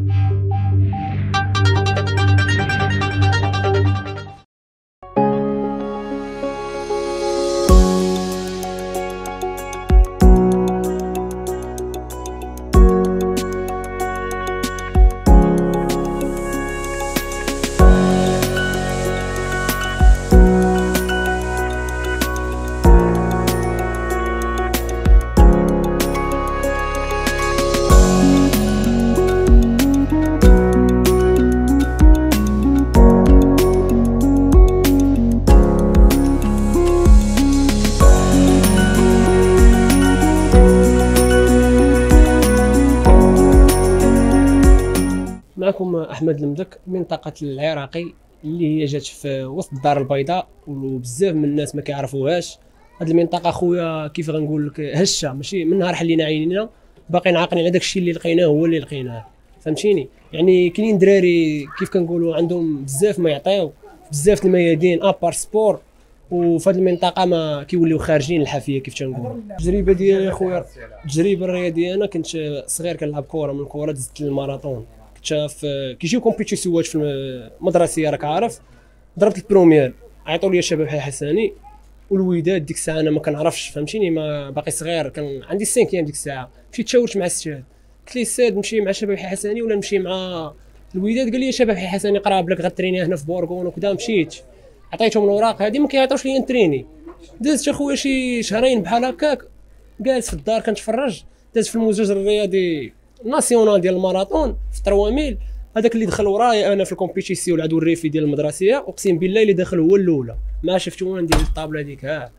you. معكم أحمد المدك منطقة العراقي اللي هي جات في وسط الدار البيضاء وبزاف من الناس ما كيعرفوهاش. هاد المنطقة خويا كيف غنقول لك هشة ماشي من نهار حلينا عينينا باقيين عاقلين على داك الشيء اللي لقيناه هو اللي لقيناه. فهمتيني؟ يعني كاينين دراري كيف كنقولوا عندهم بزاف ما يعطيو بزاف الميادين à part sport وفي هذه المنطقة ما كيوليو خارجين الحافيه كيف تنقول التجربه ديالي اخويا التجربه الرياضية أنا كنت صغير كنلعب كره من الكره دزت للماراطون كنت في كيجيو compétitions في المدرسيه راك عارف ضربت ال premier عيطوا لي الشباب حساني والوداد ديك الساعة أنا ما كنعرفش فهمتيني ما باقي صغير كان عندي cinquième ديك الساعة مشيت تشاورت مع السيد قلت لي السيد نمشي مع شباب حي حساني ولا نمشي مع الوداد قال لي شباب حي حساني قراب لك غتريني هنا في بورغون وكذا مشيت عطيتهم الاوراق هذه ما كيعطيوش لي نتريني دازت اخويا شي شهرين بحال هكاك جالس في الدار كنتفرج داز في المزوج الرياضي national ديال الماراطون في 3000 هذاك اللي دخل ورايا أنا في ال compétition العدو الريفي ديال المدرسية أقسم بالله اللي دخل هو الأولى. ما شفت وين ندير الطابلة هذيك ها.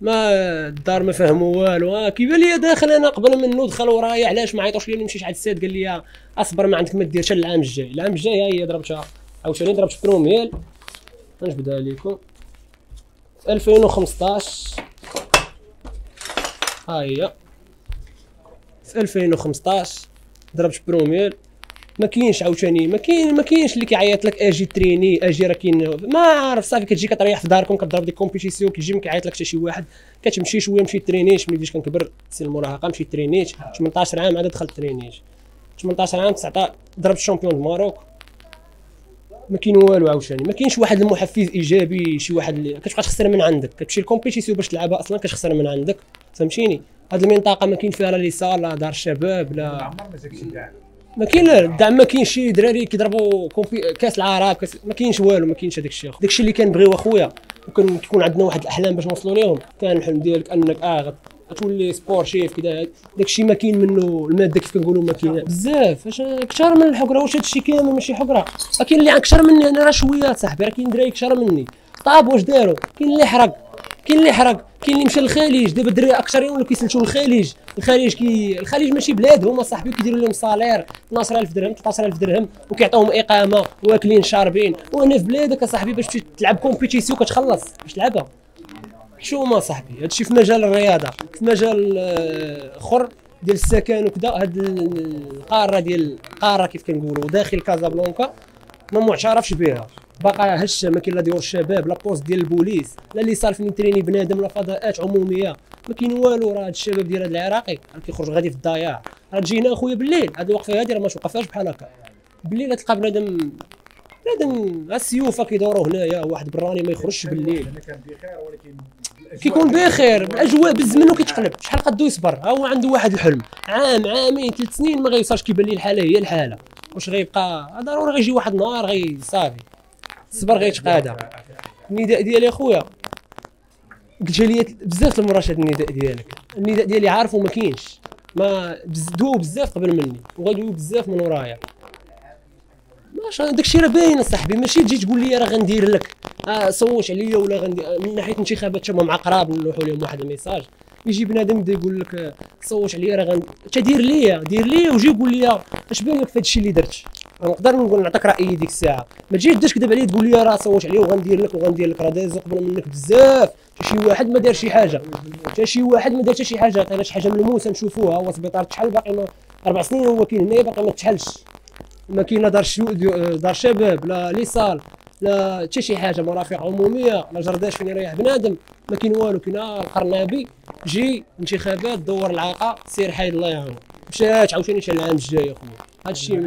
ما الدار ما فهموا والو. ها كيبان لي داخل أنا قبل منه دخل ورايا علاش ما عيطوش لي نمشي عند السيد قال لي أصبر ما عندك ما ديرش العام الجاي. العام الجاي هي ضربتها عاوتاني ضربت première نجبدها لكم في 2015 ها هي. في 2015 ضربت première. ما كاينش عاوتاني ما كاين ما كاينش اللي كيعيط لك آجي تريني آجي راه كاين ما عارف صافي كتجي كتريح في داركم كضرب ديك compétition كيجي كيعيط لك حتى شي واحد. كتمشي شوية مشيت ترينيش ملي بديت كنكبر سن المراهقة مشيت ترينيش. 18 عام عاد دخلت ترينيش. 18 عام 19 ضربت ال champion du Maroc. ما كاين والو عاوتاني ما كاينش واحد المحفز إيجابي شي واحد اللي كتبقى تخسر من عندك. كتمشي ال compétition باش تلعبها أصلا كتخسر من عندك. فهمتيني؟ هذه المنطقة ما كاين فيها لا ليسار لا دار الشباب لا ما كاين لا الدعم ما كاينش شي دراري كيضربوا. كاس العرب كاس ما كاينش والو ما كاينش هذاك الشيء داك الشيء اللي كنبغيو أخويا وكان كيكون عندنا واحد الأحلام باش نوصلوا ليهم. كان الحلم ديالك أنك آه غتولي sportif كذا داك الشيء ما كاين منه المادة كيف كنقولوا ما كاين. بزاف اش كثر من الحقرة واش هذا الشيء كامل ماشي حقره كاين اللي كثر مني أنا راه شوية صاحبي راه كاين دراري كثر مني. طاب واش داروا؟ كاين اللي حرق كاين اللي حرق كاين اللي مشى للخليج دابا الدراري أكثر ولاو كيسلتوا للخليج الخليج كي الخليج ماشي بلادهم اصاحبي كيديروا لهم salaire 12000 درهم 13000 درهم وكيعطيوهم إقامة واكلين شاربين. وهنا في بلادك اصاحبي باش تلعب compétition كتخلص باش تلعبها. شو ما صاحبي هادشي في مجال الرياضة في مجال اخر ديال السكن وكذا هاد القارة ديال القارة كيف كنقولوا داخل كازابلانكا ما معترفش بها. باقا هشه ما كاين لا ديور الشباب لا poste ديال البوليس لا اللي صار فين تريني بنادم لا فضاءات عمومية. ما كاين والو راه هاد الشباب ديال هاد الدراري. راه كيخرج غادي في الضياع. راه تجينا أخويا بالليل. هاد الوقفة هادي راه ما توقفهاش بحال هكا. بالليل تلقى بنادم بنادم السيوف كيدوروا هنايا. واحد براني ما يخرجش بالليل. كيكون بخير الاجواء بالزمن وكيتقلب. شحال قدو يصبر هو عنده واحد الحلم. عام عامين ثلاث سنين ما غيوصلش كيبان ليه الحالة هي الحالة. واش غيبقى؟ ضروري غيجي واحد النهار غي صافي الصبر غيتقادى النداء ديالي اخويا قلت لي بزاف المرات هذا النداء ديالك. النداء ديالي عارفه ما كاينش. ما دوو بزاف قبل مني وغاديو بزاف من ورايا. ماشي داكشي راه باين اصاحبي ماشي تجي تقول لي راه غندير لك. آه صوت عليا ولا غندير. من ناحية الانتخابات تما مع قراب نلوحوا لهم واحد ال message. يجي بنادم يبدأ يقول لك صوت عليا راه غن دير ليا دير ليا وجي قول لي اش بان لك في هذا الشيء اللي درت؟ نقدر نقول نعطيك رايي ديك الساعة. ما تجيش تدش كذب عليا تقول لي راه صوت عليا وغندير لك وغندير لك راه داز قبل منك بزاف. شي واحد ما دار شي حاجة. حتى شي واحد ما دار حتى شي حاجة. عطينا شي حاجة ملموسه نشوفوها هو سبيطار تشحال باقي ما أربع سنين هو كاين هنايا باقي ما تشحلش. ما كاين لا دار شو دار شباب لا ليصال لا حتى شي حاجة. مرافق عمومية لا جرداش فين يريح بنادم. ما كاين والو كاين القرنابي جي انتخابات دور العاقه سير حيد الله يعاونو مشات عاوتاني حتى العام الجاي أخويا. هادشي